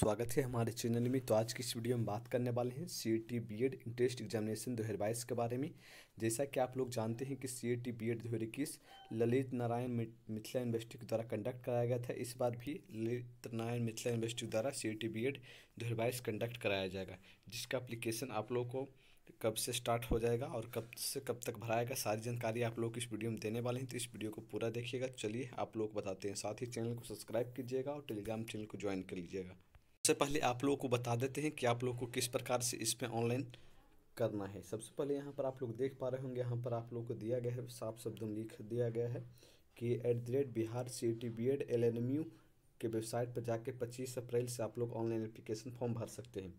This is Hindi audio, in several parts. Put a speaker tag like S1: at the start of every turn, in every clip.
S1: स्वागत है हमारे चैनल में। तो आज की इस वीडियो में बात करने वाले हैं C T B Ed interest examination दो हज़ार बाईस के बारे में। जैसा कि आप लोग जानते हैं कि सी टी बी एड दो हज़ार इक्कीस ललित नारायण मिथिला यूनिवर्सिटी के द्वारा कंडक्ट कराया गया था। इस बार भी ललित नारायण मिथिला यूनिवर्सिटी द्वारा सी टी बी एड दो हज़ार बाईस कंडक्ट कराया जाएगा, जिसका अप्लीकेशन आप लोग को कब से स्टार्ट हो जाएगा और कब से कब तक भराएगा सारी जानकारी आप लोग इस वीडियो में देने वाले हैं। तो इस वीडियो को पूरा देखिएगा। चलिए आप लोग बताते हैं। साथ ही चैनल को सब्सक्राइब कीजिएगा और टेलीग्राम चैनल को ज्वाइन कर लीजिएगा। सबसे पहले आप लोगों को बता देते हैं कि आप लोग को किस प्रकार से इसमें ऑनलाइन करना है। सबसे पहले यहाँ पर आप लोग देख पा रहे होंगे, यहाँ पर आप लोग को दिया गया है, साफ़ शब्दों में लिख दिया गया है कि at the rate Bihar C T B Ed L N M U के वेबसाइट पर जाके पच्चीस अप्रैल से आप लोग ऑनलाइन एप्लीकेशन फॉर्म भर सकते हैं।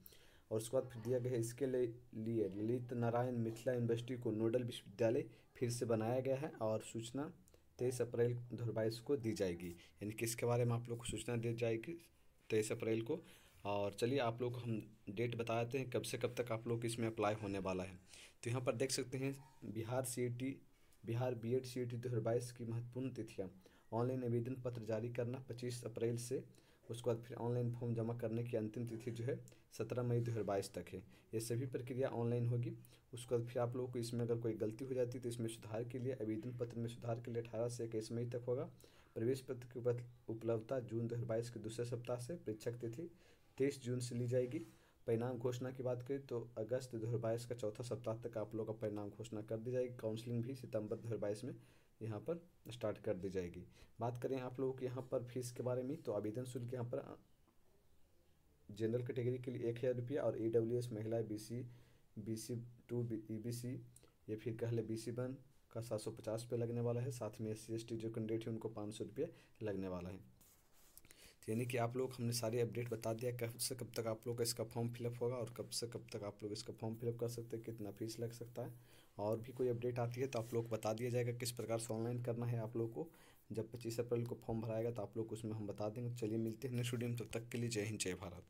S1: और उसके बाद फिर दिया गया है इसके लिए ललित नारायण मिथिला यूनिवर्सिटी को नोडल विश्वविद्यालय फिर से बनाया गया है और सूचना तेईस अप्रैल दो हज़ार बाईस को दी जाएगी। यानी कि इसके बारे में आप लोग को सूचना दी जाएगी तेईस अप्रैल को। और चलिए आप लोग को हम डेट बता देते हैं कब से कब तक आप लोग इसमें अप्लाई होने वाला है। तो यहाँ पर देख सकते हैं, Bihar C Bihar B Ed C दो हज़ार बाईस की महत्वपूर्ण तिथियाँ। ऑनलाइन आवेदन पत्र जारी करना पच्चीस अप्रैल से, उसके बाद फिर ऑनलाइन फॉर्म जमा करने की अंतिम तिथि जो है सत्रह मई दो हज़ार बाईस तक है। ये सभी प्रक्रिया ऑनलाइन होगी। उसके बाद फिर आप लोगों को इसमें अगर कोई गलती हो जाती है तो इसमें सुधार के लिए, आवेदन पत्र में सुधार के लिए अठारह से इक्कीस मई तक होगा। प्रवेश पत्र की उपलब्धता जून दो हज़ार बाईस के दूसरे सप्ताह से परीक्षक तिथि तेईस जून से ली जाएगी। परिणाम घोषणा की बात करें तो अगस्त दो हज़ार बाईस का चौथा सप्ताह तक आप लोगों का परिणाम घोषणा कर दी जाएगी। काउंसलिंग भी सितंबर दो हज़ार बाईस में यहाँ पर स्टार्ट कर दी जाएगी। बात करें आप लोगों के यहाँ पर फ़ीस के बारे में तो आवेदन शुल्क यहाँ पर जनरल कैटेगरी के लिए एक हज़ार रुपया और ई डब्ल्यू एस महिला B C B C two E B C या फिर कह ले बी सी वन का सात सौ पचास रुपये लगने वाला है, साथ में एस सी जो कैंडिडेट है, उनको पाँच सौ रुपये लगने वाला है। तो यानी कि आप लोग, हमने सारी अपडेट बता दिया, कब से कब तक आप लोग का इसका फॉर्म फिलअप होगा और कब से कब तक आप लोग इसका फॉर्म फिलअप कर सकते हैं, कितना फ़ीस लग सकता है। और भी कोई अपडेट आती है तो आप लोग बता दिया जाएगा किस प्रकार से ऑनलाइन करना है आप लोग को। जब पच्चीस अप्रैल को फॉर्म भराएगा तो आप लोग उसमें हम बता देंगे। चलिए मिलते हैं नेक्स्ट वीडियो में, तब तक के लिए जय हिंद, जय भारत।